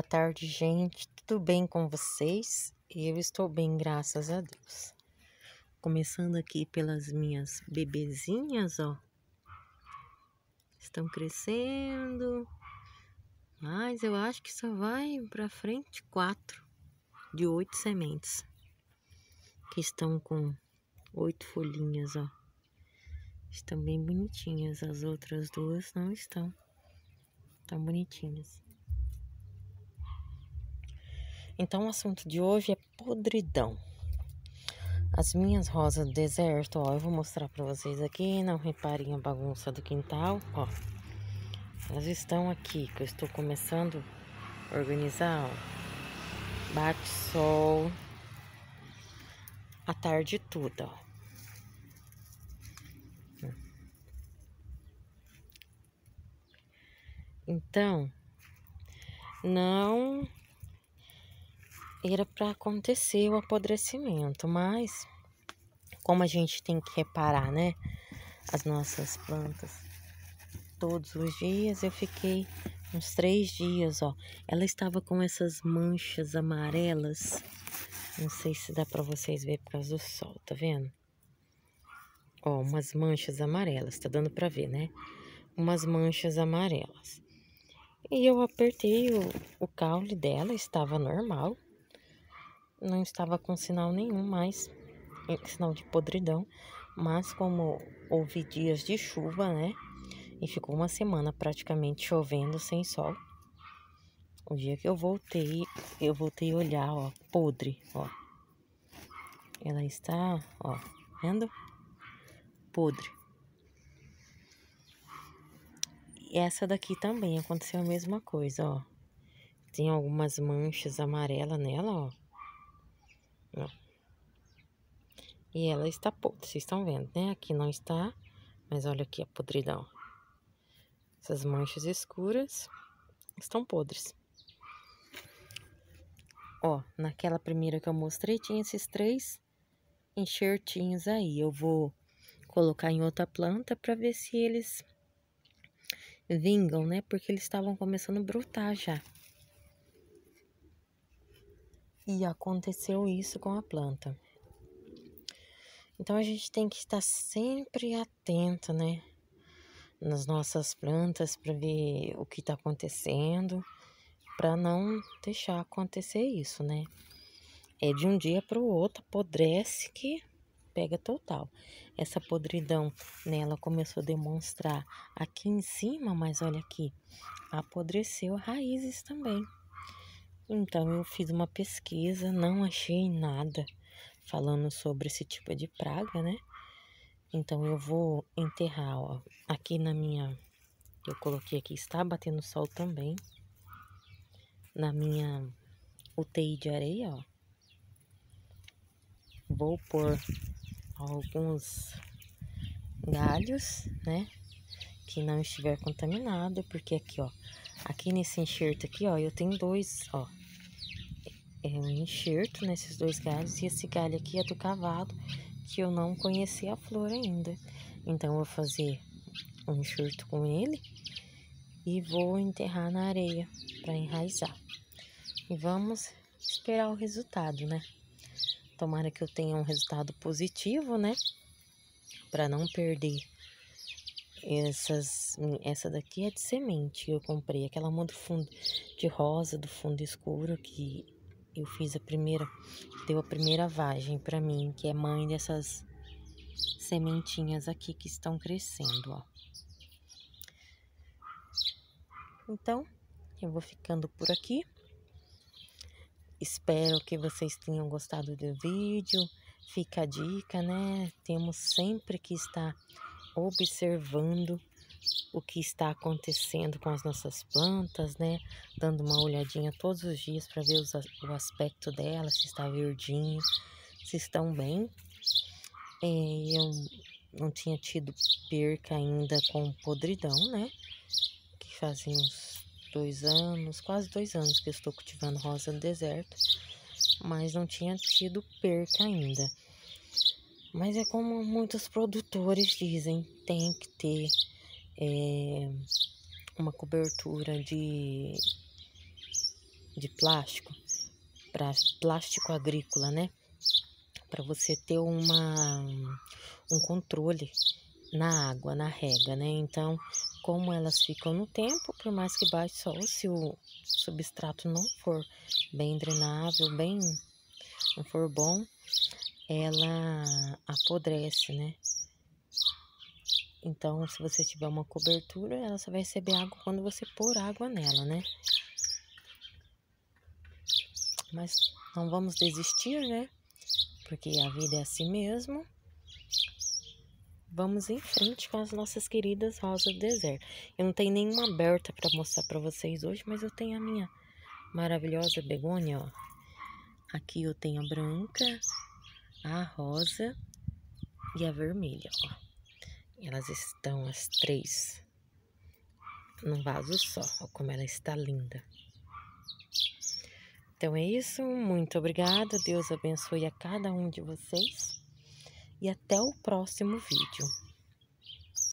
Boa tarde, gente. Tudo bem com vocês? Eu estou bem, graças a Deus. Começando aqui pelas minhas bebezinhas, ó. Estão crescendo. Mas eu acho que só vai para frente quatro de oito sementes. Que estão com oito folhinhas, ó. Estão bem bonitinhas. As outras duas não estão tão bonitinhas. Então, o assunto de hoje é podridão. As minhas rosas do deserto, ó, eu vou mostrar para vocês aqui, não reparem a bagunça do quintal, ó. Elas estão aqui, que eu estou começando a organizar, ó. Bate sol a tarde toda, ó. Então, não era para acontecer o apodrecimento, mas como a gente tem que reparar, né, as nossas plantas todos os dias, eu fiquei uns três dias, ó. Ela estava com essas manchas amarelas, não sei se dá para vocês ver por causa do sol, tá vendo? Ó, umas manchas amarelas, tá dando para ver, né? Umas manchas amarelas. E eu apertei o, o caule dela, estava normal não estava com sinal nenhum mais, sinal de podridão, mas como houve dias de chuva, né? E ficou uma semana praticamente chovendo sem sol. O dia que eu voltei, eu voltei a olhar, ó, podre, ó. Ela está, ó, vendo? Podre. E essa daqui também aconteceu a mesma coisa, ó. Tem algumas manchas amarelas nela, ó. Ó. E ela está podre, vocês estão vendo, né? Aqui não está, mas olha aqui a podridão. Essas manchas escuras estão podres. Ó, naquela primeira que eu mostrei, tinha esses três enxertinhos aí. Eu vou colocar em outra planta para ver se eles vingam, né? Porque eles estavam começando a brotar já. E aconteceu isso com a planta. Então a gente tem que estar sempre atento, né? Nas nossas plantas para ver o que está acontecendo, para não deixar acontecer isso, né? É de um dia para o outro, apodrece que pega total. Essa podridão nela começou a demonstrar aqui em cima, mas olha aqui, apodreceu raízes também. Então eu fiz uma pesquisa, não achei nada falando sobre esse tipo de praga, né? Então eu vou enterrar, ó, aqui na minha eu coloquei aqui está batendo sol também. Na minha UTI de areia, ó. Vou pôr alguns galhos, né? Que não estiver contaminado, porque aqui, ó, aqui nesse enxerto aqui, ó, eu tenho dois, ó, é um enxerto nesses dois galhos e esse galho aqui é do cavalo que eu não conhecia a flor ainda. Então, vou fazer um enxerto com ele e vou enterrar na areia para enraizar. E vamos esperar o resultado, né? Tomara que eu tenha um resultado positivo, né? Para não perder essas. Essa daqui é de semente. Eu comprei aquela mão do fundo de rosa, do fundo escuro, que eu fiz a primeira, deu a primeira vagem para mim, que é mãe dessas sementinhas aqui que estão crescendo, ó. Então, eu vou ficando por aqui. Espero que vocês tenham gostado do vídeo. Fica a dica, né? Temos sempre que estar observando o que está acontecendo com as nossas plantas, né? Dando uma olhadinha todos os dias para ver os, o aspecto delas, se está verdinho, se estão bem. É, eu não tinha tido perca ainda com podridão, né? Que fazem uns dois anos, quase dois anos que eu estou cultivando rosa no deserto, mas não tinha tido perca ainda. Mas é como muitos produtores dizem, tem que ter é, uma cobertura de, de plástico, para plástico agrícola, né? Para você ter uma, um controle na água, na rega, né? Então, como elas ficam no tempo, por mais que baixe sol, se o substrato não for bem drenável, bem não for bom, ela apodrece, né? Então, se você tiver uma cobertura, ela só vai receber água quando você pôr água nela, né? Mas não vamos desistir, né? Porque a vida é assim mesmo. Vamos em frente com as nossas queridas rosas do deserto. Eu não tenho nenhuma aberta para mostrar para vocês hoje, mas eu tenho a minha maravilhosa begônia, ó. Aqui eu tenho a branca, a rosa e a vermelha, ó. Elas estão as três num vaso só, ó como ela está linda. Então é isso, muito obrigada, Deus abençoe a cada um de vocês e até o próximo vídeo.